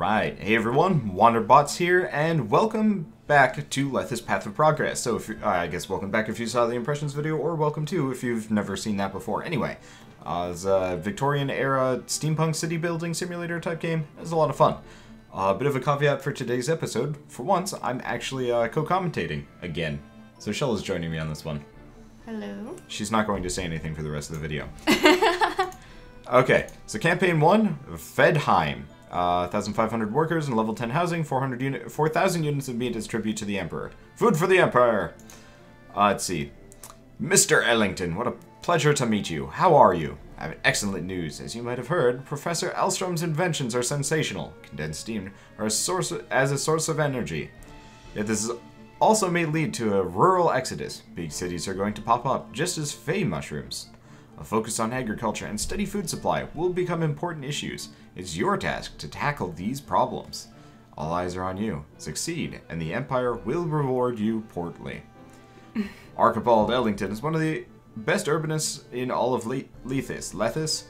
Right, hey everyone, Wanderbots here, and welcome back to Lethis Path of Progress. So, if you, uh, I guess welcome back if you saw the impressions video, or welcome to if you've never seen that before. Anyway, uh, it's a Victorian era steampunk city building simulator type game. It's a lot of fun. A uh, bit of a caveat for today's episode. For once, I'm actually uh, co-commentating again. So Shell is joining me on this one. Hello. She's not going to say anything for the rest of the video. okay, so campaign one, Fedheim. Uh, 1,500 workers and level 10 housing, 400 unit, 4,000 units of meat as tribute to the Emperor. Food for the Emperor! Uh, let's see. Mr. Ellington, what a pleasure to meet you. How are you? I have excellent news. As you might have heard, Professor Elstrom's inventions are sensational. Condensed steam are a source as a source of energy. Yet this is also may lead to a rural exodus. Big cities are going to pop up, just as Fey mushrooms. A focus on agriculture and steady food supply will become important issues. It's your task to tackle these problems. All eyes are on you. Succeed, and the Empire will reward you portly. Archibald Ellington is one of the best urbanists in all of Le Lethis. Lethis.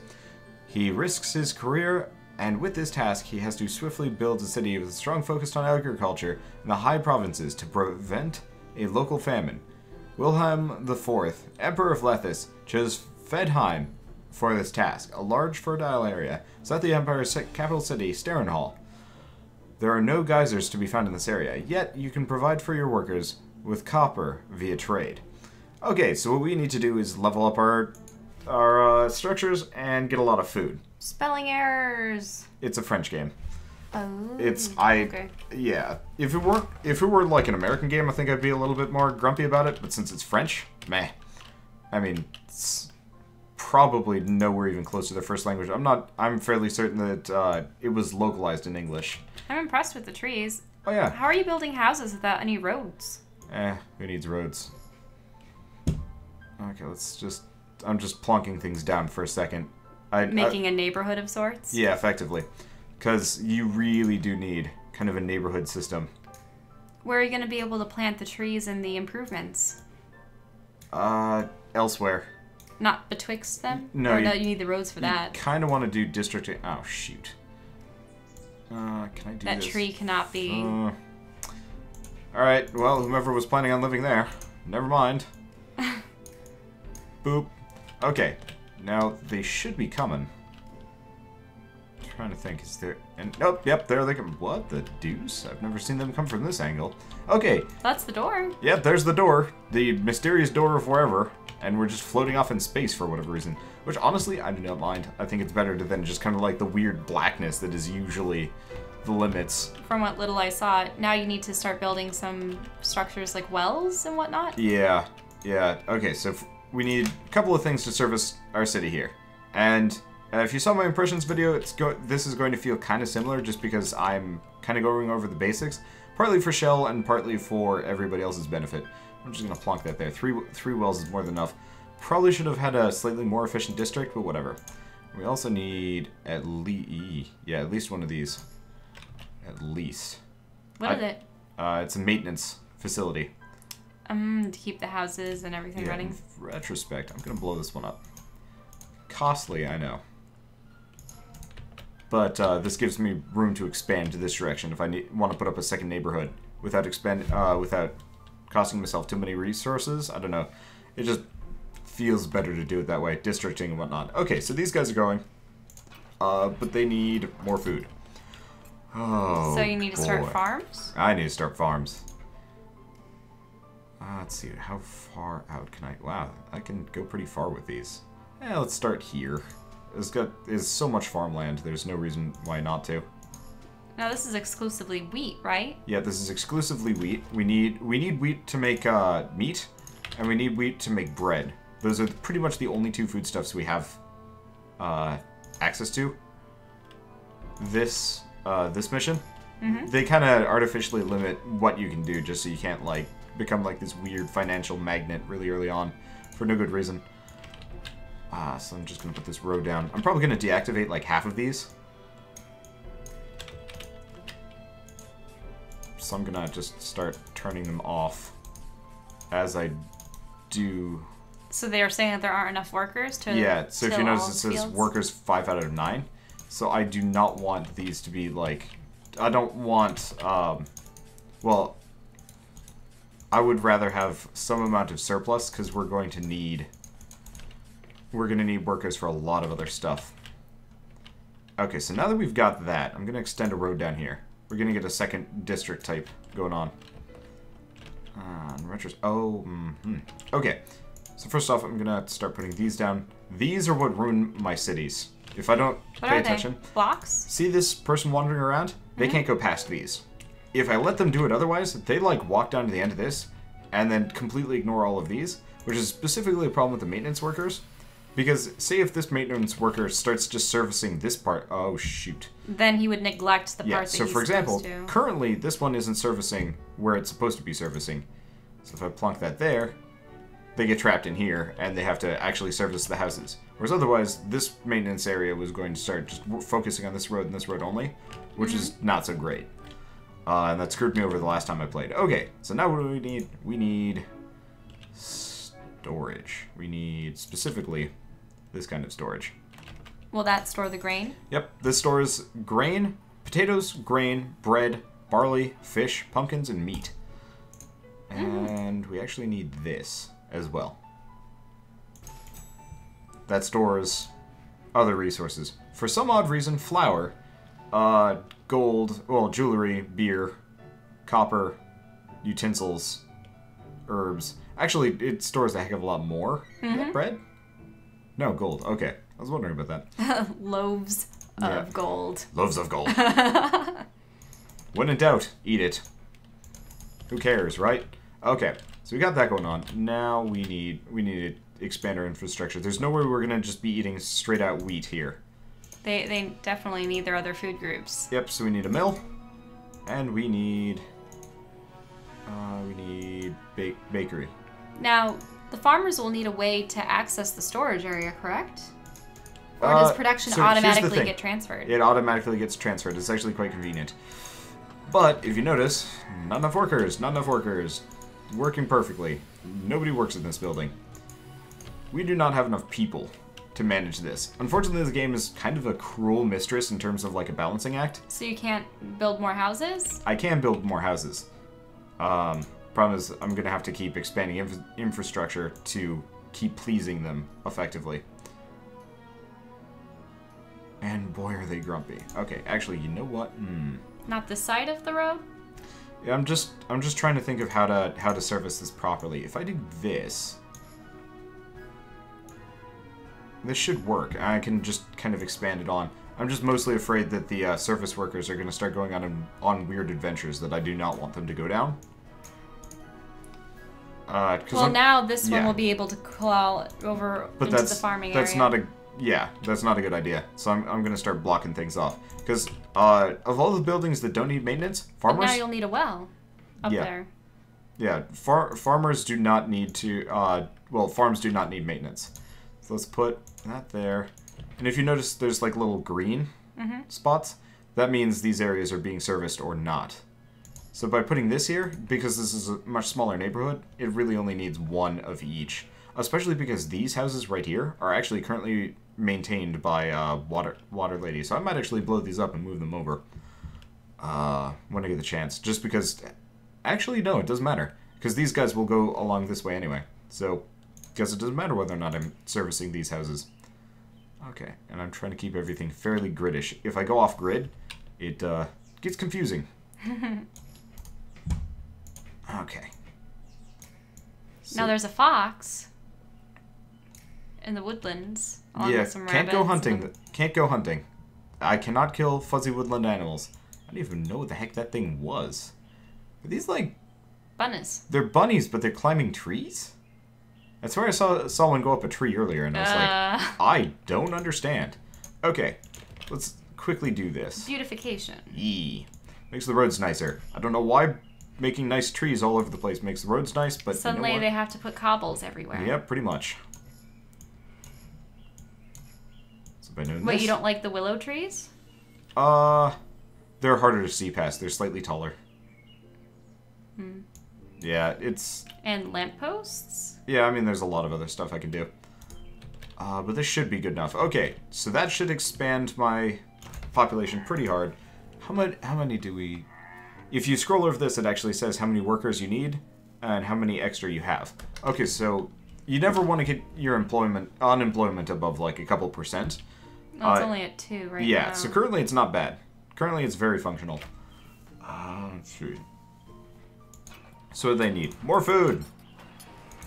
He risks his career, and with this task, he has to swiftly build a city with a strong focus on agriculture in the high provinces to prevent a local famine. Wilhelm IV, Emperor of Lethis, chose Fedheim for this task, a large fertile area set the Empire's capital city, Starenhall. There are no geysers to be found in this area, yet you can provide for your workers with copper via trade. Okay, so what we need to do is level up our our uh, structures and get a lot of food. Spelling errors. It's a French game. Oh. It's I Okay. yeah. If it were if it were like an American game, I think I'd be a little bit more grumpy about it. But since it's French, meh. I mean, it's probably nowhere even close to their first language. I'm not. I'm fairly certain that uh, it was localized in English. I'm impressed with the trees. Oh yeah. How are you building houses without any roads? Eh, who needs roads? Okay, let's just. I'm just plonking things down for a second. I, I- Making a neighborhood of sorts? yeah, effectively, because you really do need kind of a neighborhood system. Where are you going to be able to plant the trees and the improvements? Uh, elsewhere. Not betwixt them? No, Or you- no, you need the roads for that. Kind of want to do district. Oh shoot. Uh, can I do That this? tree cannot be. Uh, all right. Well, whomever was planning on living there, never mind. Boop. Okay. Now they should be coming. trying to think. Is there? And nope. Yep. There they come. What the deuce? I've never seen them come from this angle. Okay. That's the door. Yep, there's the door. The mysterious door of wherever. And we're just floating off in space for whatever reason. Which, honestly, I do not mind. I think it's better than just kind of like the weird blackness that is usually the limits. From what little I saw, now you need to start building some structures like wells and whatnot. Yeah, yeah. Okay, so f- we need a couple of things to service our city here. And uh, if you saw my impressions video, it's go- this is going to feel kind of similar just because I'm kind of going over the basics. Partly for Shell and partly for everybody else's benefit. I'm just going to plonk that there. Three, three wells is more than enough. Probably should have had a slightly more efficient district, but whatever. We also need at least, yeah, at least one of these. At least. What I- is it? Uh, it's a maintenance facility. Um, to keep the houses and everything Yeah, running. in retrospect, I'm gonna blow this one up. Costly, I know. But uh, this gives me room to expand to this direction if I need, want to put up a second neighborhood without expend uh, without costing myself too many resources. I don't know. It just feels better to do it that way, districting and whatnot. Okay, so these guys are going, uh, but they need more food. Oh. so you need to start farms? I need to start farms. Uh, let's see, how far out can I? Wow, I can go pretty far with these. Yeah, let's start here. It's got is so much farmland. There's no reason why not to. Now this is exclusively wheat, right? Yeah, this is exclusively wheat. We need we need wheat to make uh, meat, and we need wheat to make bread. Those are pretty much the only two foodstuffs we have uh, access to. This uh, this mission, they kind of artificially limit what you can do, just so you can't like become like this weird financial magnet really early on, for no good reason. Ah, so I'm just gonna put this row down. I'm probably gonna deactivate like half of these. So I'm gonna just start turning them off as I do. So they are saying that there aren't enough workers to. Yeah, so if you notice it says fields? workers 5 out of 9. So I do not want these to be like I don't want, um, well, I would rather have some amount of surplus because we're going to need, we're going to need workers for a lot of other stuff. Okay, so now that we've got that, I'm going to extend a road down here. We're going to get a second district type going on. Uh, retros oh, mm -hmm. Okay, so first off, I'm going to start putting these down. These are what ruin my cities. If I don't What pay are attention. they? Blocks? See this person wandering around? They Mm-hmm. can't go past these. If I let them do it otherwise, they like walk down to the end of this and then completely ignore all of these, which is specifically a problem with the maintenance workers. Because say if this maintenance worker starts just servicing this part, oh shoot. Then he would neglect the Yeah, part that he's supposed to do. so for example, currently this one isn't servicing where it's supposed to be servicing. So if I plonk that there, they get trapped in here and they have to actually service the houses. Whereas otherwise, this maintenance area was going to start just focusing on this road and this road only, which is not so great. Uh, and that screwed me over the last time I played. Okay, so now what do we need? We need storage. We need specifically this kind of storage. Will that store the grain? Yep, this stores grain, potatoes, grain, bread, barley, fish, pumpkins, and meat. And we actually need this as well. That stores other resources. For some odd reason, flour, uh, gold, well, jewelry, beer, copper, utensils, herbs. Actually, it stores a heck of a lot more. Is that bread? No, gold. Okay. I was wondering about that. Loaves Yeah. of gold. Loaves of gold. when in doubt, eat it. Who cares, right? Okay, so we got that going on. Now we need we need to expand our infrastructure. There's no way we're gonna just be eating straight out wheat here. They, they definitely need their other food groups. Yep, so we need a mill, and we need uh, we need ba- bakery. Now, the farmers will need a way to access the storage area, correct? Or Uh, does production so automatically get transferred? It automatically gets transferred. It's actually quite convenient. But if you notice, not enough workers, not enough workers. Working perfectly. Nobody works in this building. We do not have enough people to manage this. Unfortunately, the game is kind of a cruel mistress in terms of like a balancing act. So you can't build more houses? I can build more houses. Um, problem is, I'm gonna have to keep expanding inf- infrastructure to keep pleasing them effectively. And boy, are they grumpy. Okay, actually, you know what? Hmm. Not the side of the road? Yeah, I'm just I'm just trying to think of how to how to service this properly. If I do this, this should work. I can just kind of expand it on. I'm just mostly afraid that the uh, surface workers are going to start going on on weird adventures that I do not want them to go down. Uh, Well, I'm- now this one will be able to claw over but into that's the farming that's area. not a yeah that's not a good idea. So I'm I'm gonna start blocking things off because uh, of all the buildings that don't need maintenance, But farmers now you'll need a well up Yeah. there. Yeah, far farmers do not need to. Uh, well, farms do not need maintenance. So let's put that there. And if you notice, there's like little green spots. That means these areas are being serviced or not. So by putting this here, because this is a much smaller neighborhood, it really only needs one of each. Especially because these houses right here are actually currently maintained by uh, water water lady. So I might actually blow these up and move them over uh, when I get the chance. Just because, actually, no, it doesn't matter because these guys will go along this way anyway. So, guess it doesn't matter whether or not I'm servicing these houses. Okay, and I'm trying to keep everything fairly gridish. If I go off grid, it uh, gets confusing. okay. now there's a fox in the woodlands. along yeah, with some can't go hunting. and- Can't go hunting. I cannot kill fuzzy woodland animals. I don't even know what the heck that thing was. Are these like Bunnies. They're bunnies, but they're climbing trees? That's where I saw saw one go up a tree earlier, and I was Uh, like, I don't understand. Okay, let's quickly do this. beautification. Yee. Makes the roads nicer. I don't know why making nice trees all over the place makes the roads nice, but Suddenly you know they have to put cobbles everywhere. Yep, pretty much. So by Wait, this, you don't like the willow trees? Uh, they're harder to see past. They're slightly taller. Hmm. Yeah, it's And lampposts? Yeah, I mean, there's a lot of other stuff I can do. Uh, but this should be good enough. Okay, so that should expand my population pretty hard. How many? How many do we? If you scroll over this, it actually says how many workers you need and how many extra you have. Okay, so you never want to get your employment unemployment above like a couple percent. Well, it's Uh, only at two right now. yeah, now. so currently it's not bad. Currently it's very functional. Uh, let's see. So what do they need more food,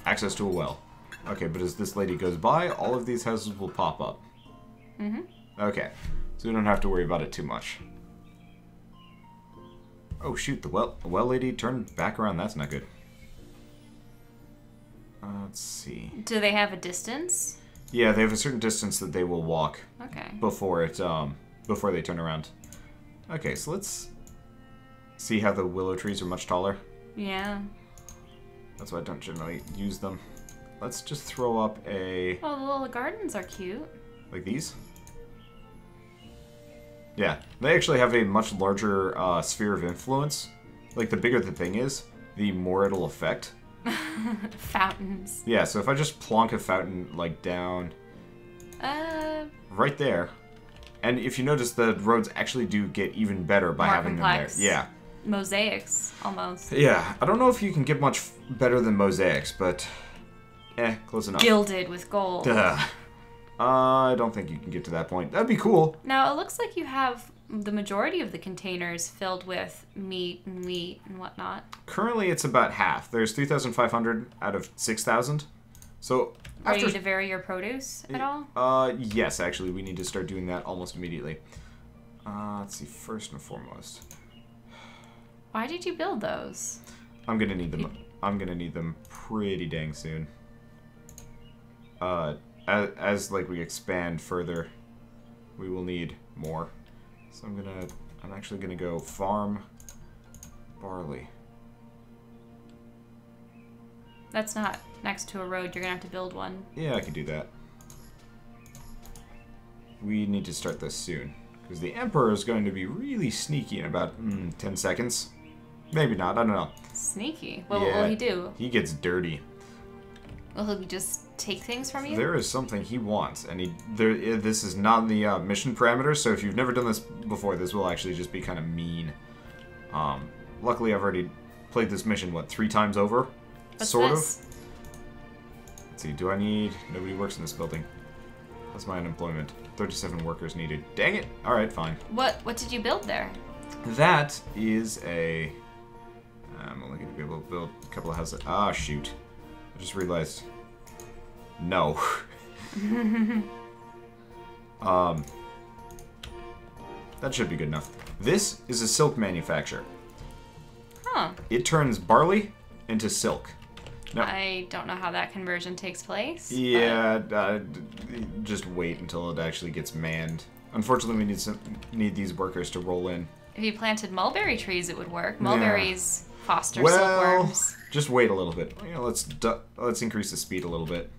access to a well. Okay, but as this lady goes by, all of these houses will pop up. Mm-hmm. Okay, so we don't have to worry about it too much. Oh shoot, the well, the well lady turned back around. That's not good. Uh, let's see. Do they have a distance? Yeah, they have a certain distance that they will walk Okay. before it um before they turn around. Okay, so let's see how the willow trees are much taller. Yeah. That's why I don't generally use them. Let's just throw up a Oh, the little gardens are cute. like these. Yeah, they actually have a much larger uh, sphere of influence. Like the bigger the thing is, the more it'll affect. Fountains. Yeah, so if I just plonk a fountain like down Uh, right there, and if you notice, the roads actually do get even better by More having complex. them there. Yeah. mosaics almost. Yeah, I don't know if you can get much better than mosaics, but eh, close enough. Gilded with gold. Duh. Uh, I don't think you can get to that point. That'd be cool. Now it looks like you have the majority of the containers filled with meat and wheat and whatnot. Currently, it's about half. There's 3,500 out of 6,000. So Are you to vary your produce at all? uh, yes, actually, we need to start doing that almost immediately. Uh, let's see. First and foremost, Why did you build those? I'm gonna need them. I'm gonna need them pretty dang soon. Uh, as, as like we expand further, we will need more. So I'm gonna. I'm actually gonna go farm barley. That's not next to a road. You're gonna have to build one. Yeah, I can do that. We need to start this soon. Because the Emperor is going to be really sneaky in about mm, 10 seconds. Maybe not, I don't know. Sneaky. What Yeah. will he do? He gets dirty. Will he just take things from you? There is something he wants, and he there. This is not in the uh, mission parameters, so if you've never done this before, this will actually just be kind of mean. Um, luckily, I've already played this mission what three times over, What's sort this? of. Let's see. Do I need? Nobody works in this building. That's my unemployment. Thirty-seven workers needed. Dang it! All right, fine. What What did you build there? That is a. I'm only going to be able to build a couple of houses. Ah, shoot. I just realized. No. um. That should be good enough. This is a silk manufacturer. Huh. It turns barley into silk. Now, I don't know how that conversion takes place. yeah, uh, just wait until it actually gets manned. Unfortunately, we need some need these workers to roll in. If you planted mulberry trees, it would work. Mulberries foster Well, just wait a little bit. You know, let's let's increase the speed a little bit.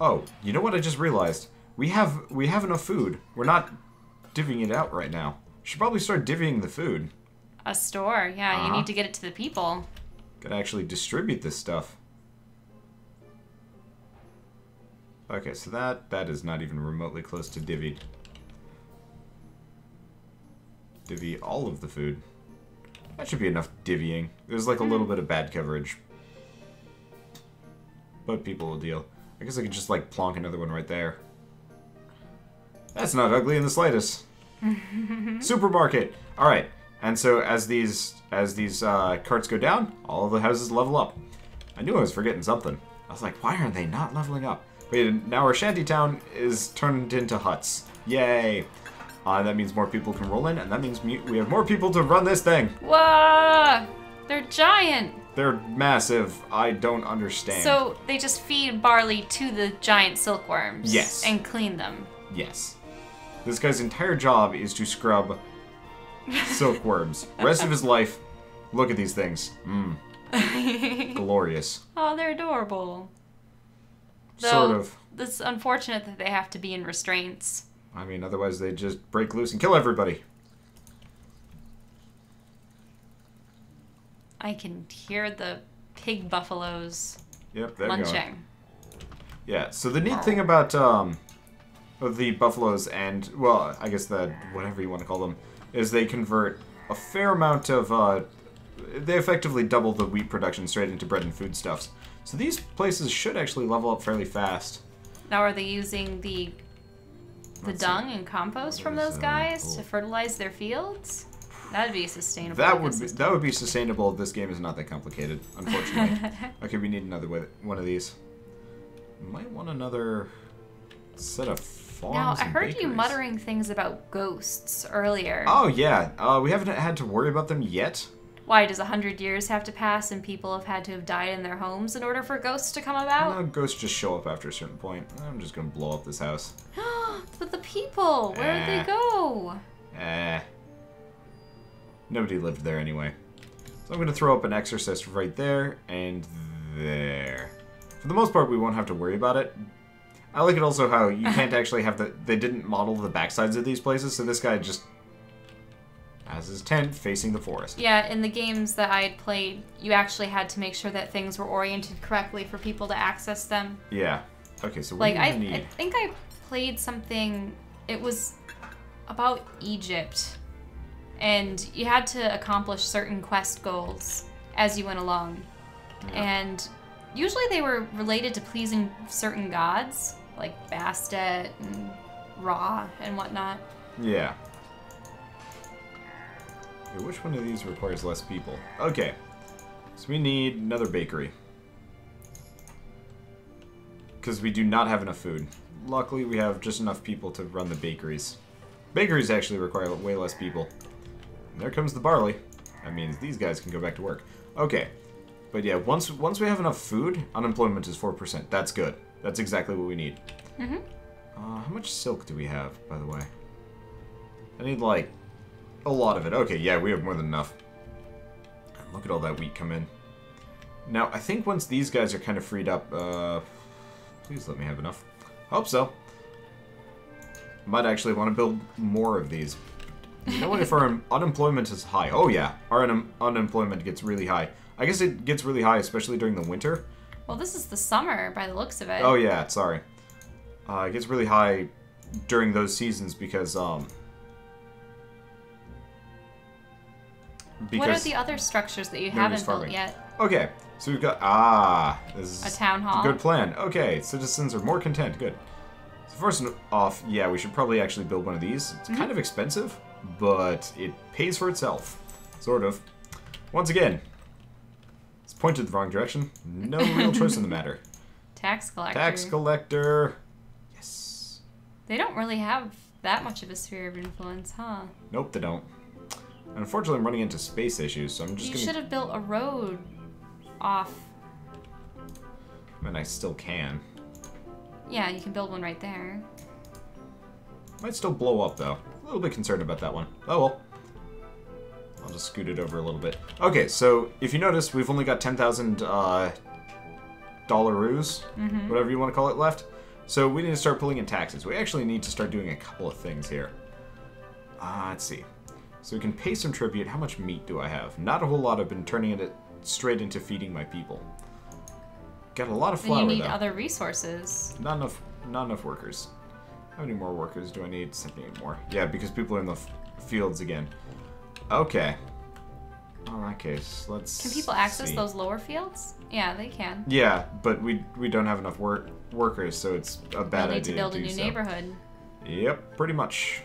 Oh, you know what I just realized? We have we have enough food. We're not divvying it out right now. Should probably start divvying the food. A store. Yeah, you Uh-huh. need to get it to the people. Gotta actually distribute this stuff. Okay, so that that is not even remotely close to divvied. Divvy all of the food. That should be enough divvying. There's like a little bit of bad coverage. But people will deal. I guess I could just like plonk another one right there. That's not ugly in the slightest. Supermarket. All right. And so as these as these uh, carts go down, all of the houses level up. I knew I was forgetting something. I was like, why aren't they not leveling up? Wait, now our shantytown is turned into huts. Yay! Uh, that means more people can roll in, and that means we have more people to run this thing. Whoa! They're giant. They're massive. I don't understand. So they just feed barley to the giant silkworms. Yes. And clean them. Yes. This guy's entire job is to scrub silkworms. Rest of his life, look at these things. Mmm, glorious. Oh, they're adorable. Sort of. It's unfortunate that they have to be in restraints. I mean, otherwise they just break loose and kill everybody. I can hear the pig buffaloes Yep, go. munching. Yeah. So the neat thing about um, the buffaloes and well, I guess the whatever you want to call them is they convert a fair amount of uh, they effectively double the wheat production straight into bread and foodstuffs. So these places should actually level up fairly fast. Now, are they using the the Let's see. dung and compost from those guys to fertilize their fields? That'd be sustainable. That would be, that would be sustainable. This game is not that complicated, unfortunately. okay, we need another one of these. Might want another set of farms. Now, I heard you muttering things about ghosts earlier. Oh yeah, uh, we haven't had to worry about them yet. Why does a hundred years have to pass and people have had to have died in their homes in order for ghosts to come about? Uh, ghosts just show up after a certain point. I'm just gonna blow up this house. but the people, where did Eh. they go? Eh. Nobody lived there anyway. So I'm gonna throw up an exorcist right there and there. For the most part, we won't have to worry about it. I like it also how you can't actually have the. They didn't model the backsides of these places, so this guy just has his tent facing the forest. Yeah, in the games that I had played, you actually had to make sure that things were oriented correctly for people to access them. Yeah. Okay, so what Like do I, you need? I think I played something. It was about Egypt, and you had to accomplish certain quest goals as you went along, and usually they were related to pleasing certain gods, like Bastet and Ra and whatnot. Yeah. Which one of these requires less people? Okay. So we need another bakery. Because we do not have enough food. Luckily, we have just enough people to run the bakeries. Bakeries actually require way less people. And there comes the barley. That means these guys can go back to work. Okay. But yeah, once once we have enough food, unemployment is 4%. That's good. That's exactly what we need. Mm-hmm. Uh, how much silk do we have, by the way? I need, like, a lot of it. Okay, yeah, we have more than enough. Look at all that wheat come in. Now, I think once these guys are kind of freed up, uh, please let me have enough. Hope so. Might actually want to build more of these. You know what, if our unemployment is high, oh yeah, our un- unemployment gets really high. I guess it gets really high, especially during the winter. Well, this is the summer by the looks of it. Oh yeah, sorry. Uh, it gets really high during those seasons because um. Because what are the other structures that you haven't built yet? Okay, so we've got ah this is A town a hall. good plan. Okay, citizens are more content. Good. So first off, yeah, we should probably actually build one of these. It's Mm-hmm. kind of expensive, but it pays for itself, sort of. Once again, it's pointed the wrong direction. No real choice in the matter. Tax collector. Tax collector. Yes. They don't really have that much of a sphere of influence, huh? Nope, they don't. Unfortunately, I'm running into space issues, so I'm just You gonna. should have built a road off. And I still can. Yeah, you can build one right there. Might still blow up though. A little bit concerned about that one. Oh well. I'll just scoot it over a little bit. Okay, so if you notice, we've only got 10,000 uh, dollaroos, Mm-hmm. whatever you want to call it, left. So we need to start pulling in taxes. We actually need to start doing a couple of things here. Uh, let's see. So we can pay some tribute. How much meat do I have? Not a whole lot. I've been turning it straight into feeding my people. Got a lot of flour. Then you need though. other resources. Not enough. Not enough workers. How many more workers do I need? Something more. Yeah, because people are in the f- fields again. Okay. In that case, let's. Can people access see. those lower fields? Yeah, they can. Yeah, but we we don't have enough work workers, so it's a bad They'll need idea to build a new so. neighborhood. Yep, pretty much.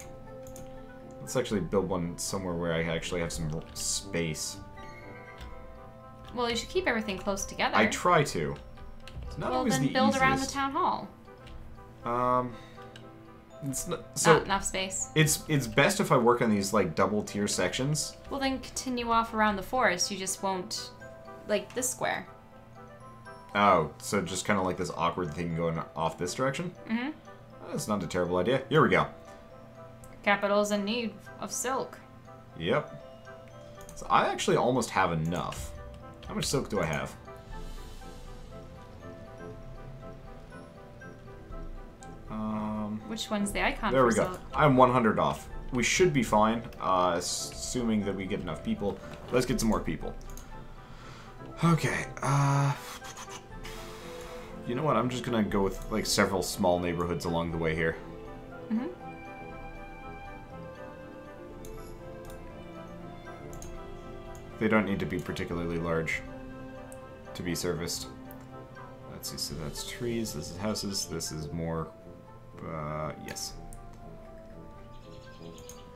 Let's actually build one somewhere where I actually have some space. Well, you should keep everything close together. I try to. It's not well, always then the build around the town hall. Um. It's not, so Not enough space. it's it's best if I work on these like double tier sections. Well, then continue off around the forest. You just won't, like this square. Oh, so just kind of like this awkward thing going off this direction? Mm-hmm. That's not a terrible idea. Here we go. Capital's in need of silk. Yep. So I actually almost have enough. How much silk do I have? Um, Which one's the icon there we go. silk? I'm 100 off. We should be fine, uh, assuming that we get enough people. Let's get some more people. Okay. Uh, you know what? I'm just gonna go with like several small neighborhoods along the way here. Mhm. They don't need to be particularly large to be serviced. Let's see, so that's trees, this is houses, this is more, uh, yes.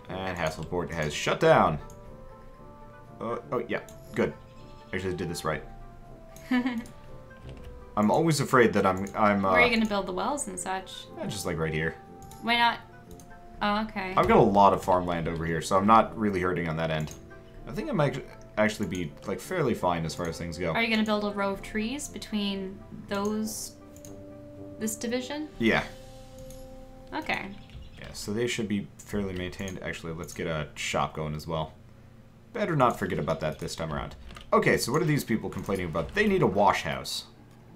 And Hasselport has shut down. Uh, oh, yeah, good. I actually did this right. I'm always afraid that I'm, I'm, uh, Where are you gonna build the wells and such? yeah, just like right here. Why not? Oh, okay. I've got a lot of farmland over here, so I'm not really hurting on that end. I think I might actually be, like, fairly fine as far as things go. Are you gonna build a row of trees between those, this division? Yeah. Okay. Yeah, so they should be fairly maintained. Actually, let's get a shop going as well. Better not forget about that this time around. Okay, so what are these people complaining about? They need a wash house.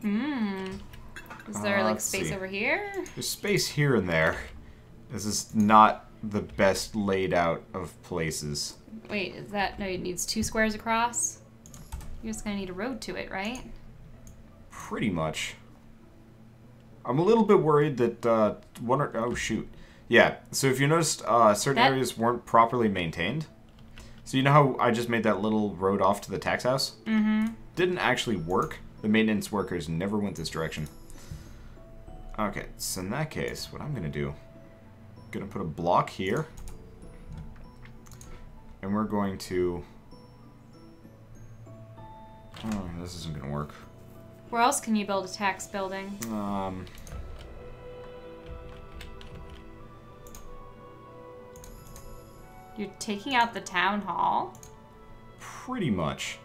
Hmm. Is there Uh, like space see. over here? There's space here and there. This is not the best laid out of places. Wait, is that no? It needs two squares across. You're just gonna need a road to it, right? Pretty much. I'm a little bit worried that uh, one or oh shoot, yeah. So if you noticed, uh, certain That- areas weren't properly maintained. So you know how I just made that little road off to the tax house? Mm-hmm. Didn't actually work. The maintenance workers never went this direction. Okay, so in that case, what I'm gonna do, gonna put a block here, and we're going to. Oh, this isn't gonna work. Where else can you build a tax building? Um. You're taking out the town hall. Pretty much.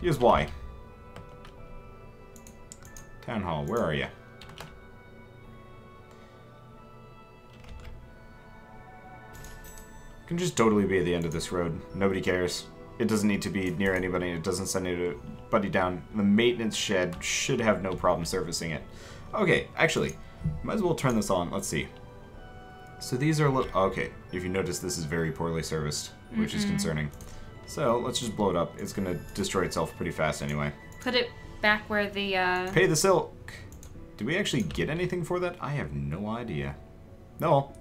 Here's why. Town Hall, where are you? Can just totally be at the end of this road. Nobody cares. It doesn't need to be near anybody. It doesn't send anybody down. The maintenance shed should have no problem servicing it. Okay, actually, might as well turn this on. Let's see. So these are li- okay. If you notice, this is very poorly serviced, which is concerning. So let's just blow it up. It's gonna destroy itself pretty fast anyway. Put it back where the uh, Pay the silk. Do we actually get anything for that? I have no idea. No,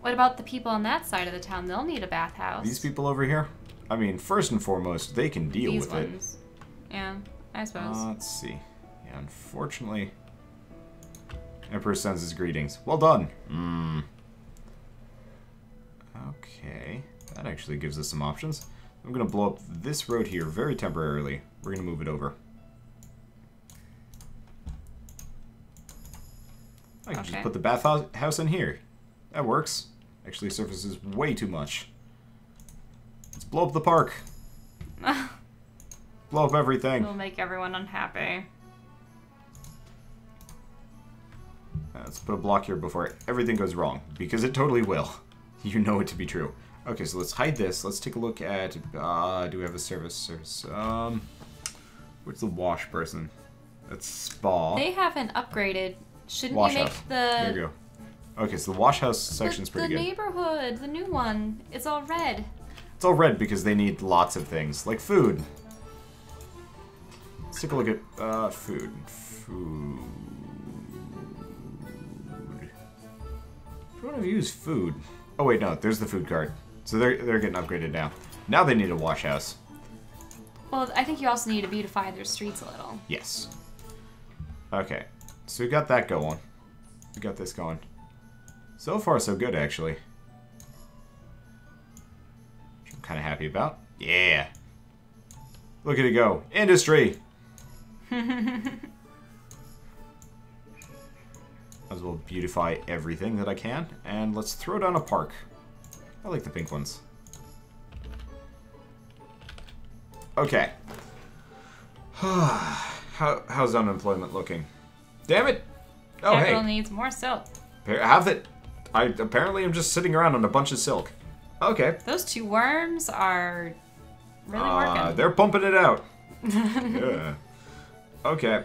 What about the people on that side of the town? They'll need a bathhouse. these people over here. I mean, first and foremost, they can deal These with ones. Yeah, I suppose. Uh, let's see. Yeah, unfortunately, Emperor sends his greetings. Well done. Hmm. Okay, that actually gives us some options. I'm gonna blow up this road here very temporarily. We're gonna move it over. I can just put the bathhouse house in here. That works. Actually surfaces way too much. Let's blow up the park. Blow up everything. We'll make everyone unhappy. Let's put a block here before everything goes wrong, because it totally will. You know it to be true. Okay, so let's hide this. Let's take a look at, uh, do we have a service? service? Um, where's the wash person? That's spa. They haven't upgraded. Shouldn't wash you make the There you go. Okay, so the wash house the, section's the pretty good. neighborhood, the new one? It's all red. It's all red because they need lots of things, like food. Let's take a look at, uh, food. Food. One of you is food? Oh wait, no, there's the food cart. So they're, they're getting upgraded now. Now they need a wash house. Well, I think you also need to beautify their streets a little. Yes. Okay, so we got that going. We got this going. So far, so good, actually. Which I'm kind of happy about. Yeah. Look at it go. Industry! Might as well beautify everything that I can. And let's throw down a park. I like the pink ones. Okay. How, how's unemployment looking? Damn it! Oh, Capital hey. needs more silk. Appa- Have it. I apparently am just sitting around on a bunch of silk. Okay. Those two worms are really Uh, working. they're pumping it out. yeah. Okay.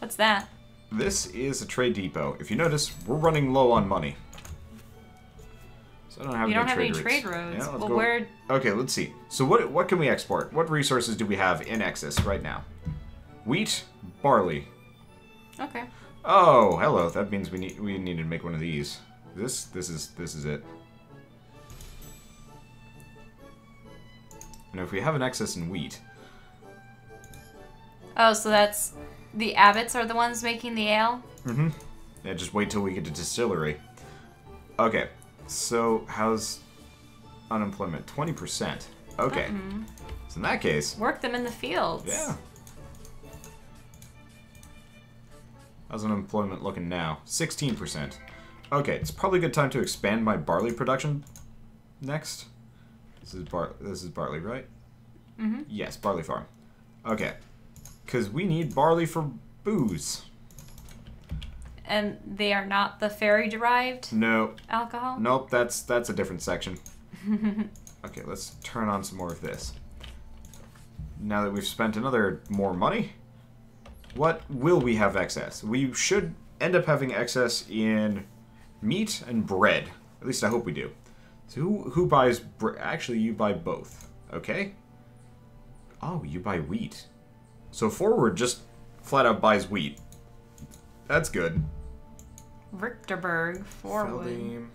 What's that? This is a trade depot. If you notice, we're running low on money. So I don't have You any don't have trade any trade roads. Yeah, let's well, go- where? Okay, let's see. So what what can we export? What resources do we have in excess right now? Wheat, barley. Okay. Oh, hello. That means we need we need to make one of these. This this is this is it. And if we have an excess in wheat, Oh, so that's the abbots are the ones making the ale. Mm-hmm. Yeah, just wait till we get to distillery. Okay, so how's unemployment? 20%. Okay. So in that case, Work them in the fields. yeah. How's unemployment looking now? 16%. Okay, it's probably a good time to expand my barley production next. This is bar this is barley, right? Mhm. Yes, barley farm. Okay. Cuz we need barley for booze. And they are not the fairy derived No, alcohol. Nope, that's that's a different section. okay, let's turn on some more of this. Now that we've spent another more money, what will we have excess? We should end up having excess in meat and bread. At least I hope we do. So who who buys bre- actually you buy both, okay? Oh, you buy wheat. So forward just flat out buys wheat. That's good. Richterberg Forward. Feldheim.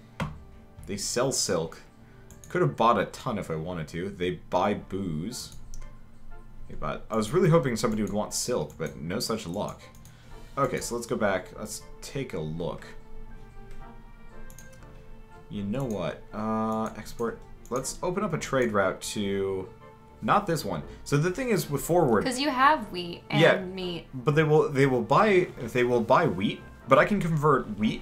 They sell silk. Could have bought a ton if I wanted to. They buy booze. They bought. I was really hoping somebody would want silk, but no such luck. Okay, so let's go back. Let's take a look. You know what? Uh, export. Let's open up a trade route to. Not this one. So the thing is with forward. Because you have wheat and Yeah. meat. But they will they will buy they will buy wheat, but I can convert wheat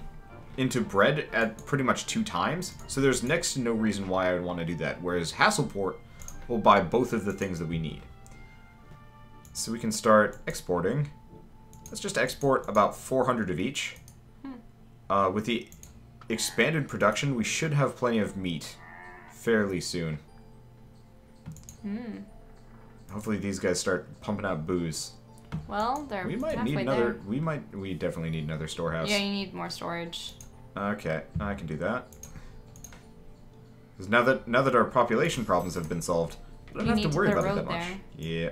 into bread at pretty much two times. So there's next to no reason why I would want to do that. Whereas Hasselport will buy both of the things that we need. So we can start exporting. Let's just export about 400 of each. Uh, with the expanded production, we should have plenty of meat fairly soon. Hmm. Hopefully these guys start pumping out booze. Well, they're We might need another. there. We might. We definitely need another storehouse. Yeah, you need more storage. Okay, I can do that. Because now that now that our population problems have been solved, I don't You have to worry about it that much. there. Yeah.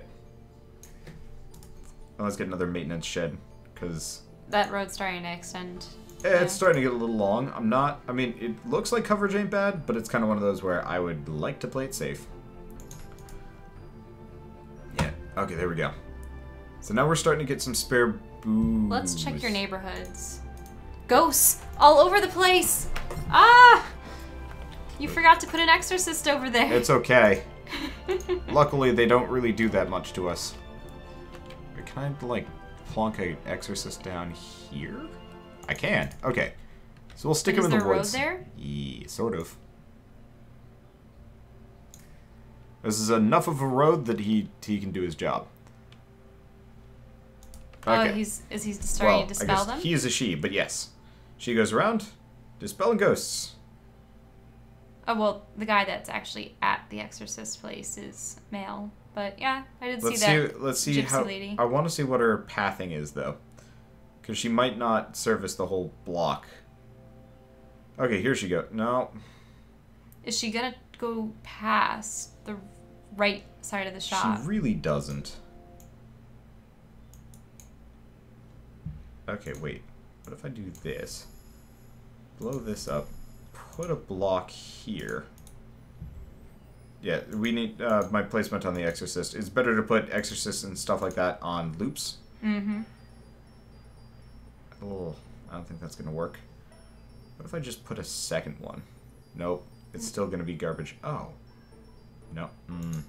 Well, let's get another maintenance shed because That road's starting to extend. It's starting to get a little long. I'm not. I mean, it looks like coverage ain't bad, but it's kind of one of those where I would like to play it safe. Yeah. Okay, there we go. So now we're starting to get some spare booze. Let's check your neighborhoods. Ghosts all over the place. Ah! You forgot to put an exorcist over there. It's okay. Luckily, they don't really do that much to us. Can I, like, plonk a exorcist down here? I can. Okay. So we'll stick him in the woods. there? Yeah, sort of. This is enough of a road that he he can do his job. Oh, he's is he starting well, to dispel them? he is a she, but yes. She goes around, dispelling ghosts. Oh well, the guy that's actually at the exorcist place is male. But yeah, I did Let's see see. that. let's see how. lady. I want to see what her pathing is, though, because she might not service the whole block. Okay, here she go. No, Is she gonna go past the right side of the shop? she really doesn't. Okay, wait. What if I do this? Blow this up. Put a block here. Yeah, we need uh, my placement on the Exorcist. It's better to put Exorcist and stuff like that on loops. mm-hmm. Oh, I don't think that's gonna work. What if I just put a second one? Nope, it's still gonna be garbage. Oh, no. Mm.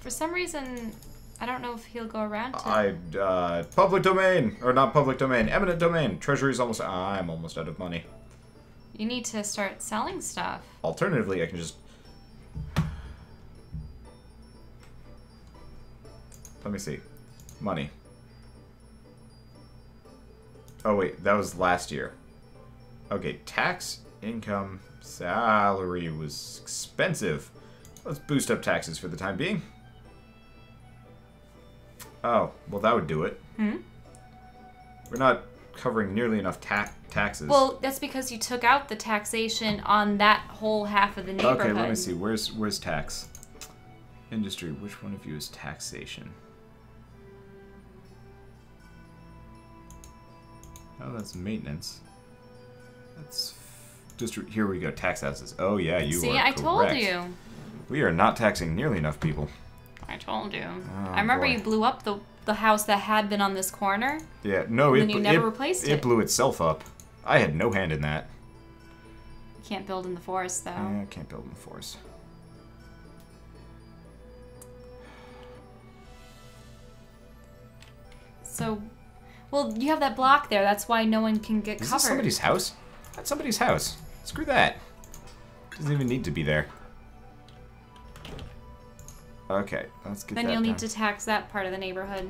For some reason, I don't know if he'll go around to. I uh, public domain or not public domain, eminent domain. Treasury's almost. I'm almost out of money. You need to start selling stuff. Alternatively, I can just. Let me see. Money. Oh, wait. That was last year. Okay. Tax, income, salary was expensive. Let's boost up taxes for the time being. Oh, well, that would do it. Hmm? We're not covering nearly enough ta- taxes. Well, that's because you took out the taxation on that whole half of the neighborhood. Okay, let me see. Where's where's tax? Industry. Which one of you is taxation? Oh, that's maintenance. Let's just here we go. Tax houses. Oh yeah, you See, are I told correct. you. We are not taxing nearly enough people. I told you. Oh, I remember boy. you blew up the the house that had been on this corner. Yeah, no, it, then you never it, replaced it it. blew itself up. I had no hand in that. You can't build in the forest though. Yeah, I can't build in the forest. So, well, you have that block there. That's why no one can get Is covered. this somebody's house? That's somebody's house. Screw that. Doesn't even need to be there. Okay, let's get then that you'll need to tax that part of the neighborhood.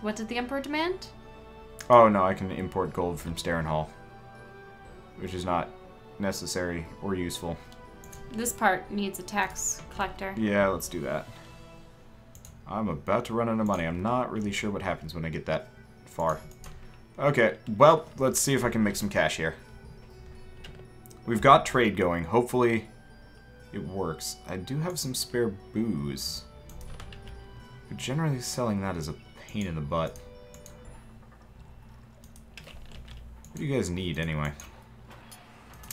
What did the emperor demand? Oh no, I can import gold from Starin Hall, which is not necessary or useful. This part needs a tax collector. Yeah, let's do that. I'm about to run out of money. I'm not really sure what happens when I get that far. Okay, well, let's see if I can make some cash here. We've got trade going. Hopefully it works. I do have some spare booze. But generally selling that is a pain in the butt. What do you guys need anyway?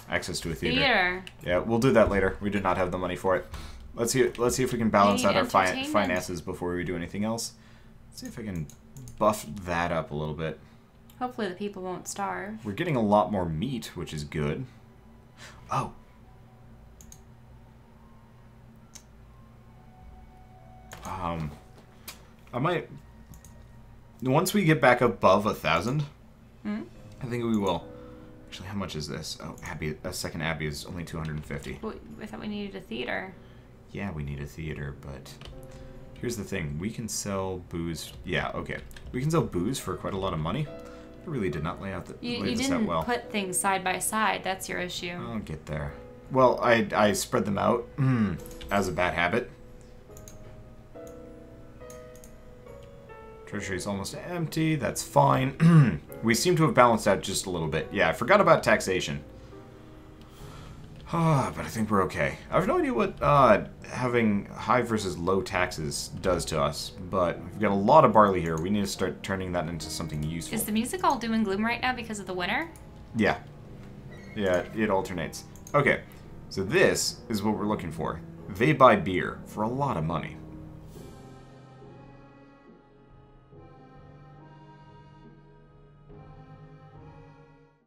Access to a theater. Theater. Yeah, we'll do that later. We did not have the money for it. Let's see. Let's see if we can balance out our fi- finances before we do anything else. Let's see if I can buff that up a little bit. Hopefully the people won't starve. We're getting a lot more meat, which is good. Oh. Um, I might. Once we get back above a thousand, Hmm? I think we will. Actually, how much is this? Oh, Abbey, a second Abbey is only 250. But I thought we needed a theater. Yeah, we need a theater, but here's the thing: we can sell booze. Yeah, okay, we can sell booze for quite a lot of money. I really did not lay out the You, lay you didn't well. put things side by side. That's your issue. I'll get there. Well, I I spread them out hmm, as a bad habit. Treasury's almost empty. That's fine. we seem to have balanced out just a little bit. Yeah, I forgot about taxation. Ah, but I think we're okay. I have no idea what uh, having high versus low taxes does to us, but we've got a lot of barley here. We need to start turning that into something useful. Is the music all doom and gloom right now because of the winter? Yeah. Yeah, it alternates. Okay, so this is what we're looking for. They buy beer for a lot of money.